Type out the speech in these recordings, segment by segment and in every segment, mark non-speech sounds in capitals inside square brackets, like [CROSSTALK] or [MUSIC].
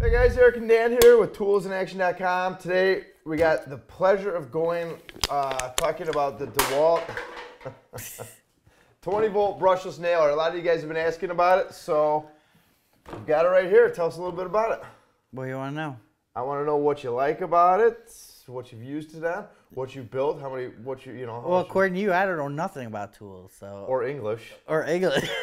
Hey guys, Eric and Dan here with toolsinaction.com. Today we got the pleasure of going uh, talking about the DeWalt [LAUGHS] 20 volt brushless nailer. A lot of you guys have been asking about it, so we've got it right here. Tell us a little bit about it. What do you want to know? I want to know what you like about it, what you've used it on, what you built, how many, what you, you know, Well, much you- according to you, I don't know nothing about tools, so or English. or English. [LAUGHS]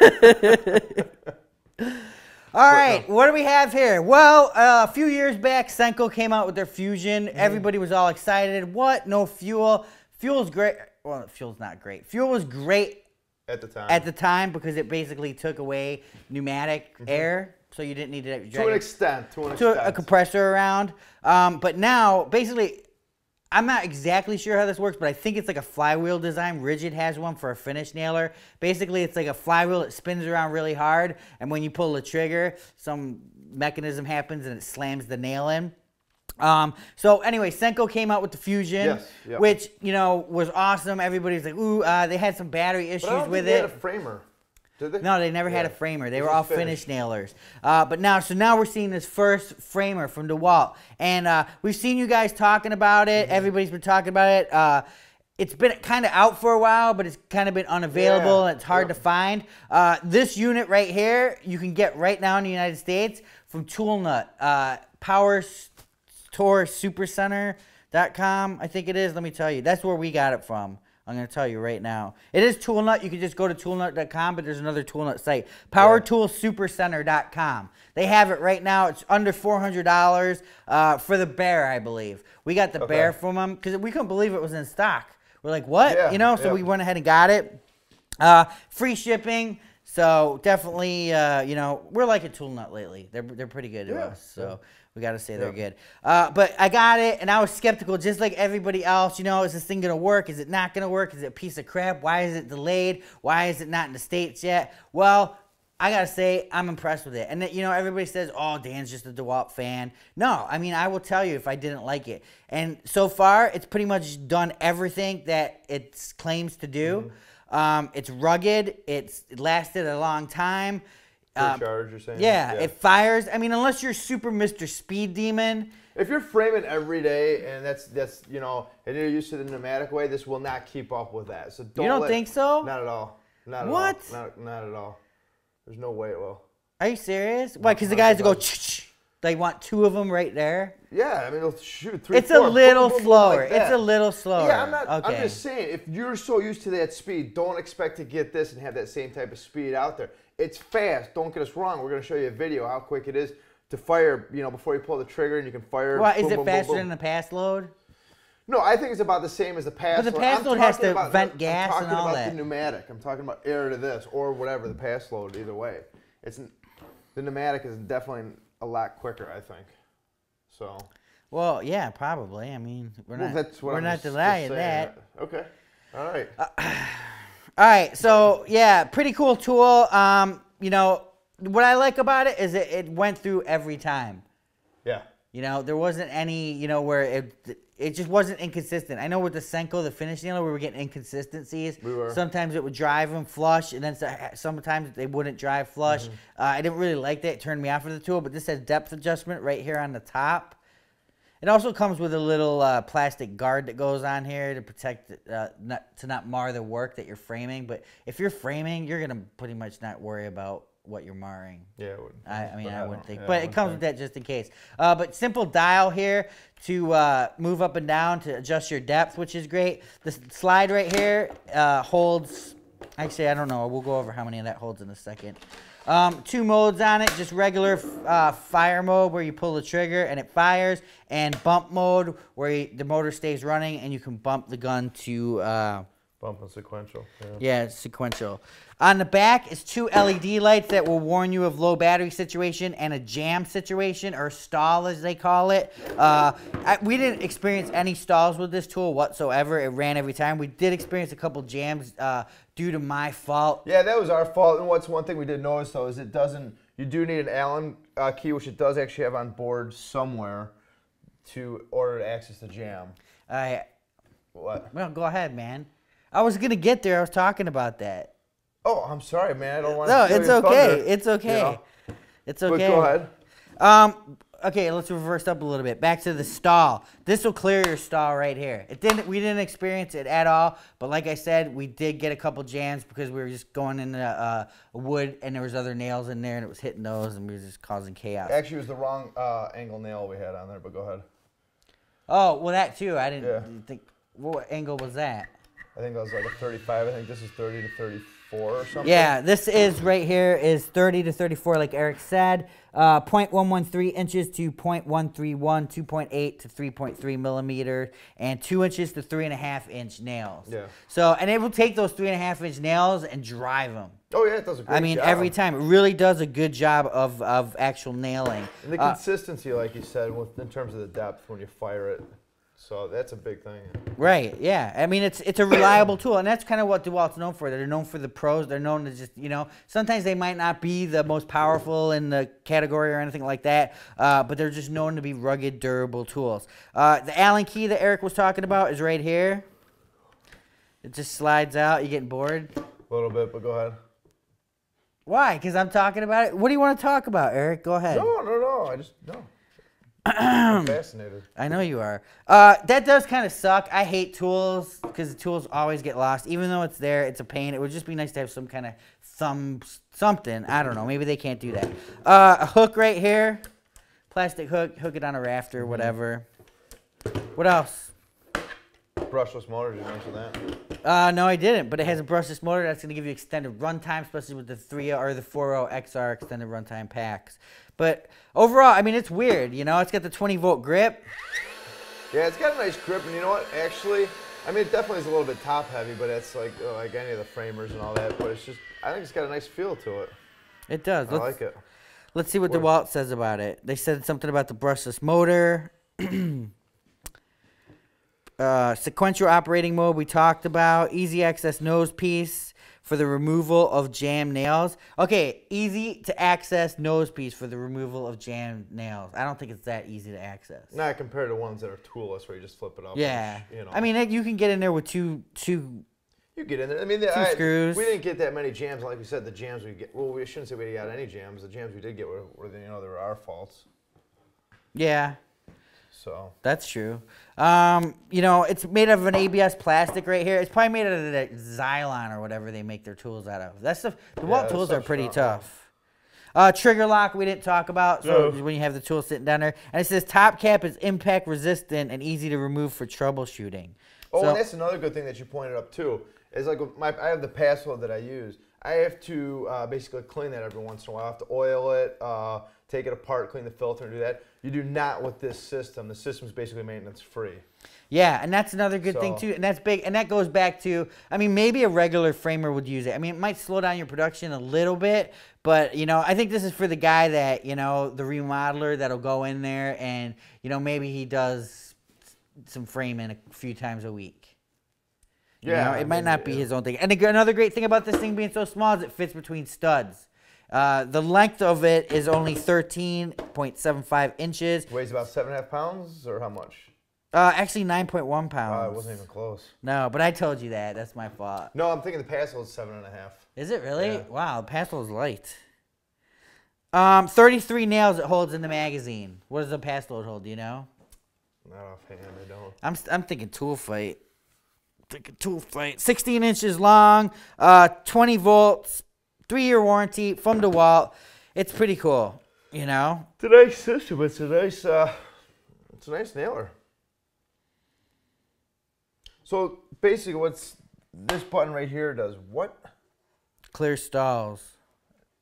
[LAUGHS] All right, what do we have here? Well, uh, a few years back, Senco came out with their Fusion. Mm-hmm. Everybody was all excited. What? No fuel. Fuel's great. Well, fuel's not great. Fuel was great At the time. at the time because it basically took away pneumatic air, so you didn't need to to an extent, to an to extent. a compressor around. Um, but now, basically, I'm not exactly sure how this works, but I think it's like a flywheel design. Ridgid has one for a finish nailer. Basically, it's like a flywheel that spins around really hard, and when you pull the trigger, some mechanism happens and it slams the nail in. Um, so anyway, Senco came out with the Fusion, Yes, which you know was awesome. Everybody's like, "Ooh!" Uh, they had some battery issues But I don't with think they had a framer. They? No, they never had a framer. They were all finish nailers. Uh, but now, so now we're seeing this first framer from DeWalt, and uh, we've seen you guys talking about it. Mm-hmm. Everybody's been talking about it. Uh, it's been kind of out for a while, but it's kind of been unavailable Yeah, and it's hard to find. Uh, this unit right here, you can get right now in the United States from ToolNut. Uh, Power Tool Supercenter.com, I think it is. Let me tell you. That's where we got it from. I'm going to tell you right now. It is ToolNut. You can just go to toolnut.com, but there's another ToolNut site. PowerToolSupercenter.com. They have it right now. It's under $400 uh, for the bear, I believe. We got the Okay. bear from them because we couldn't believe it was in stock. We're like, what? Yeah, you know, so yeah. we went ahead and got it. Uh, free shipping. So definitely, uh, you know, we're like a tool nut lately. They're they're pretty good to Yeah, us. So we got to say they're Yeah. good. Uh, but I got it, and I was skeptical, just like everybody else. You know, is this thing gonna work? Is it not gonna work? Is it a piece of crap? Why is it delayed? Why is it not in the states yet? Well. I gotta say, I'm impressed with it. And that, you know, everybody says, "Oh, Dan's just a DeWalt fan." No, I mean, I will tell you if I didn't like it. And so far, it's pretty much done everything that it claims to do. Um, it's rugged. It's it lasted a long time. Um, charge, you're saying? yeah, it fires. I mean, unless you're super Mr. Speed Demon. If you're framing every day and that's that's you know and you're used to the pneumatic way, this will not keep up with that. So don't. don't let- think so? Not at all. Not at What? all. Not, not at all. There's no way it will. Are you serious? Why? Because the guys that go, they want two of them right there. Yeah, I mean it'll shoot three. It's a little boom, boom, boom, slower. like it's a little slower. Yeah, I'm not. Okay. I'm just saying, if you're so used to that speed, don't expect to get this and have that same type of speed out there. It's fast. Don't get us wrong. We're gonna show you a video how quick it is to fire. You know, before you pull the trigger and you can fire. Why, is it boom, boom, faster boom. than the Paslode? No, I think it's about the same as the pass. But the pass I'm load has talking to about- vent I'm gas and talking all about that. the pneumatic. I'm talking about air to this or whatever the Paslode. Either way, it's the pneumatic is definitely a lot quicker. I think. So. Well, yeah, probably. I mean, we're Well, not. that's what we're I'm not denying that. Okay. All right. Uh, [CLEARS THROAT] All right, so yeah, pretty cool tool. Um, you know, what I like about it is it, it went through every time. yeah. You know, there wasn't any, you know, where it it just wasn't inconsistent. I know with the Senco, the finish nailer, we were getting inconsistencies. We were. Sometimes it would drive them flush, and then sometimes they wouldn't drive flush. Mm-hmm. Uh, I didn't really like that. It turned me off of the tool, but this has depth adjustment right here on the top. It also comes with a little uh, plastic guard that goes on here to protect, uh, not, to not mar the work that you're framing. But if you're framing, you're gonna pretty much not worry about what you're marring. Yeah. It would. I, I mean, But I, wouldn't think, yeah, but it comes with that just in case. Uh, but simple dial here to uh, move up and down to adjust your depth, which is great. The slide right here uh, holds. Actually, I don't know. We'll go over how many of that holds in a second. Um, two modes on it: just regular uh, fire mode where you pull the trigger and it fires, and bump mode where you, the motor stays running and you can bump the gun to. Uh, Bump and sequential. Yeah. yeah, sequential. On the back is two LED lights that will warn you of low battery situation and a jam situation or stall as they call it. Uh, I, we didn't experience any stalls with this tool whatsoever. It ran every time. We did experience a couple jams uh, due to my fault. Yeah, that was our fault. And what's one thing we did notice though is it doesn't. You do need an Allen uh, key, which it does actually have on board somewhere, to order to access the jam. I What? well, go ahead, man. I was gonna get there. I was talking about that. Oh, I'm sorry, man. I don't want. No, to No, it's okay. It's okay. It's But okay. go ahead. Um, okay, let's reverse up a little bit. Back to the stall. This will clear your stall right here. It didn't. We didn't experience it at all. But like I said, we did get a couple jams because we were just going into uh, wood and there was other nails in there and it was hitting those and we were just causing chaos. Actually, it was the wrong uh, angle nail we had on there, but go ahead. Oh well, that too. I didn't Yeah. think. What angle was that? I think that was like a 35. I think this is 30 to 34 or something. Yeah, this is right here is 30 to 34, like Eric said. Uh, 0.113 inches to 0.131, 2.8 to 3.3 millimeter, and two inches to three and a half inch nails. Yeah. So, and it will take those three and a half inch nails and drive them. Oh yeah, it does a great job. I mean, job. every time it really does a good job of, of actual nailing. And the Uh, consistency, like you said, with in terms of the depth when you fire it. So that's a big thing. Right. Yeah. I mean, it's it's a reliable tool, and that's kind of what DeWalt's known for. They're known for the pros. They're known to just you know sometimes they might not be the most powerful in the category or anything like that, uh, but they're just known to be rugged, durable tools. Uh, the Allen key that Eric was talking about is right here. It just slides out. You getting bored? A little bit, but go ahead. Why? Because I'm talking about it. What do you want to talk about, Eric? Go ahead. No, no, no. I just no. I'm [CLEARS THROAT] fascinated. I know you are. Uh, that does kind of suck. I hate tools because the tools always get lost. Even though it's there, it's a pain. It would just be nice to have some kind of thumb something. I don't know. Maybe they can't do that. Uh, a hook right here, plastic hook. Hook it on a rafter, whatever. What else? Brushless motor. Did you mention that? Uh, no, I didn't. But it has a brushless motor that's going to give you extended runtime, especially with the 3 or the 4.0 XR extended runtime packs. But overall, I mean, it's weird. You know, it's got the 20 volt grip. Yeah, it's got a nice grip, and you know what? Actually, I mean, it definitely is a little bit top heavy, but it's like uh, like any of the framers and all that. But it's just, I think it's got a nice feel to it. It does. I Let's- like it. Let's see what Word. DeWalt says about it. They said something about the brushless motor. [CLEARS THROAT] uh, sequential operating mode we talked about. Easy access nose piece for the removal of jam nails. Okay, easy to access nose piece for the removal of jam nails. I don't think it's that easy to access. Not compared to ones that are toolless where you just flip it up. Yeah, sh- you know. I mean you can get in there with two two. you get in there. I mean, the, I, screws. We didn't get that many jams, like we said. The jams we get. Well, we shouldn't say we got any jams. The jams we did get were, were you know, they were our faults. Yeah, So That's true. Um, you know, it's made of an ABS plastic right here. It's probably made out of the Xylon or whatever they make their tools out of. That's the the Walt that tools are pretty tough. Uh, trigger lock we didn't talk about. So No. when you have the tool sitting down there, and it says top cap is impact resistant and easy to remove for troubleshooting. Oh, So- and that's another good thing that you pointed up too. Is like my I have the Paslode that I use. I have to uh, basically clean that every once in a while. I have to oil it, uh, take it apart, clean the filter, and do that. You do not with this system. The system's basically maintenance free. Yeah, and that's another good thing too, and that's big, and that goes back to, I mean, maybe a regular framer would use it. I mean, it might slow down your production a little bit, but you know, I think this is for the guy that you know, the remodeler that'll go in there and you know, maybe he does some framing a few times a week. You Yeah, know, I it might mean, not be yeah. his own thing. And another great thing about this thing being so small is it fits between studs. Uh, the length of it is only 13.75 inches. Weighs about seven and a half pounds, or how much? Uh, actually, 9.1 pounds. Uh, it wasn't even close. No, but I told you that. That's my fault. No, I'm thinking the Paslode is seven and a half. Is it really? Yeah. Wow, the Paslode is light. Um, 33 nails it holds in the magazine. What does the Paslode hold? Do you know? Not offhand, I don't. I'm I'm thinking tool fight. Thinking tool fight. 16 inches long, uh, 20 volts, three year warranty from DeWalt. It's pretty cool. You know. It's a nice system. It's a nice, uh, it's a nice nailer. So basically, what's this button right here does what? Clear stalls.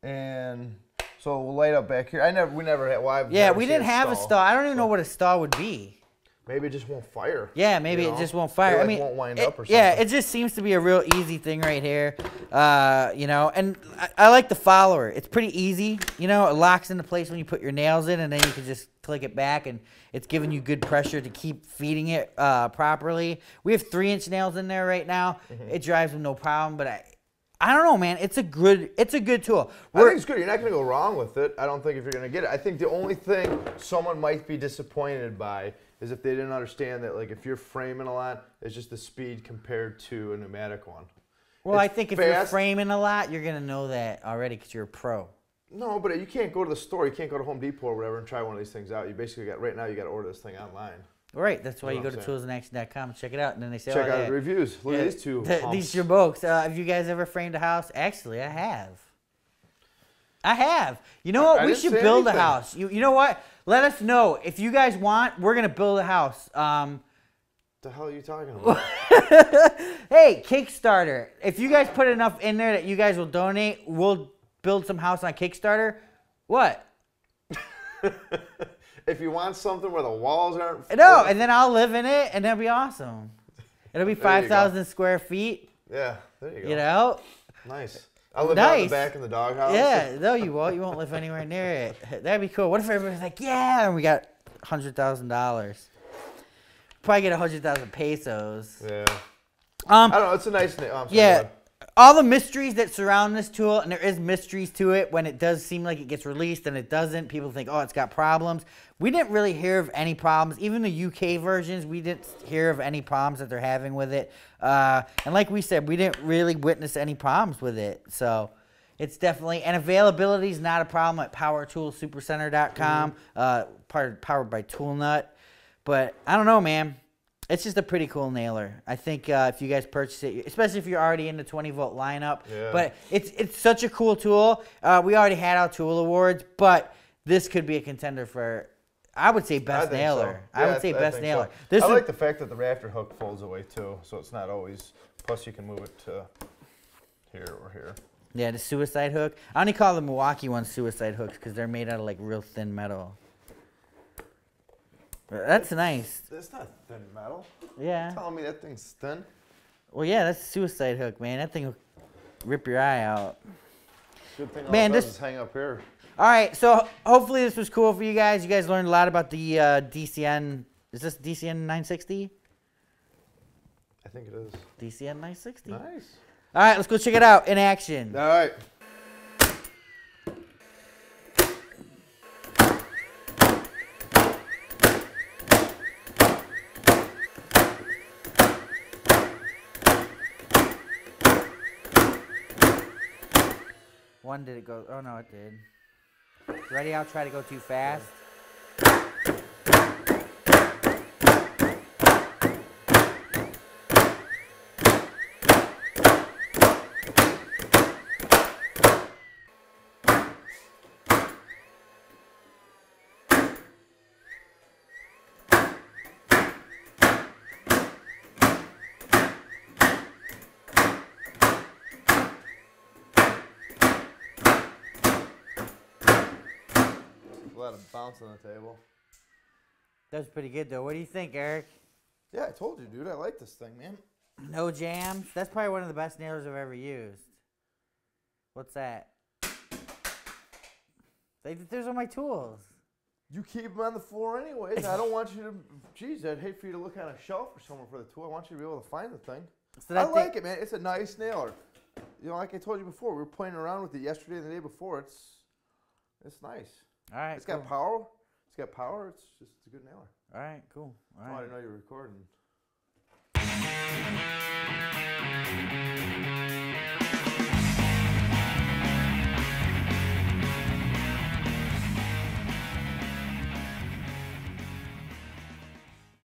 And so we'll light up back here. I never, we never had. Well, I've Yeah, we didn't have a stall. stall. I don't even know what a stall would be. Maybe it just won't fire. Yeah, maybe you it just won't fire. It, I like, mean, won't wind it- up or something. yeah, it just seems to be a real easy thing right here. Uh, you know, and I, I like the follower. It's pretty easy. You know, it locks into place when you put your nails in, and then you can just click it back, and it's giving you good pressure to keep feeding it uh, properly. We have three inch nails in there right now. Mm-hmm. It drives them no problem, but I. I don't know, man. It's a good. It's a good tool. I We're- think it's good. You're not going to go wrong with it. I don't think if you're going to get it. I think the only thing someone might be disappointed by is if they didn't understand that, like, if you're framing a lot, it's just the speed compared to a pneumatic one. well, I think if you're framing a lot, you're gonna know that already because you're a pro. No, but you can't go to the store. You can't go to Home Depot or whatever and try one of these things out. You basically got right now. You got to order this thing online. Right. That's why You you go to I'm toolsinaction.com and check it out, and then they say, Check oh, out yeah, the reviews. Look yeah, at these two. [LAUGHS] th- humps. these your books. Uh, have you guys ever framed a house? Actually, I have. I have. You know what? I we should build a house. You, you know what? Let us know if you guys want. We're gonna build a house. Um, the hell are you talking about? [LAUGHS] hey, Kickstarter. If you guys put enough in there that you guys will donate, we'll build some house on Kickstarter. What? [LAUGHS] if you want something where the walls aren't. No, and then I'll live in it, and that'll be awesome. It'll be five thousand square feet. Yeah, there you go. You know? Nice. I'll live out in Nice. the back in the doghouse. Yeah, no, you won't. You won't live anywhere near it. [LAUGHS] That'd be cool. What if everybody's like, yeah, and we got hundred thousand dollars? Probably get a hundred thousand pesos. Yeah. Um, I don't know. It's a nice name. Oh, yeah. All the mysteries that surround this tool, and there is mysteries to it when it does seem like it gets released and it doesn't. People think, oh, it's got problems. We didn't really hear of any problems. Even the UK versions, we didn't hear of any problems that they're having with it. Uh, and like we said, we didn't really witness any problems with it. So it's definitely, and availability is not a problem at powertoolsupercenter.com, uh, part, powered by ToolNut. But I don't know, man. It's just a pretty cool nailer. I think uh, if you guys purchase it, especially if you're already in the 20 volt lineup, Yeah. but it's it's such a cool tool. Uh, we already had our tool awards, but this could be a contender for, I would say I best think nailer. so. I would say I best nailer. so. This I would- like the fact that the rafter hook folds away too, so it's not always. Plus, you can move it to here or here. yeah, the suicide hook. I only call the Milwaukee ones suicide hooks because they're made out of like real thin metal. That's nice. That's not thin metal. Yeah. Telling me that thing's thin. Well, yeah, that's a suicide hook, man. That thing will rip your eye out. Good thing Man, does this- is hang up here. All right, so hopefully this was cool for you guys. You guys learned a lot about the uh, DCN. Is this DCN 960? I think it is. DCN 960. Nice. All right, let's go check it out in action. All right. One did it go? Oh no, it did. Ready? I'll try to go too fast. Let bounce on the table. That was pretty good though. What do you think, Eric? Yeah, I told you, dude. I like this thing, man. [CLEARS THROAT] No jams. That's probably one of the best nailers I've ever used. What's that? They, those are my tools. You keep them on the floor anyways. I don't want you to. Geez, I'd hate for you to look on a shelf or somewhere for the tool. I want you to be able to find the thing. So I like it, man. It's a nice nailer. You know, like I told you before, we were playing around with it yesterday and the day before. It's, it's nice. All right. It's got power. It's got power. It's just it's a good nailer. All right, cool. All oh, right. I didn't know you were recording.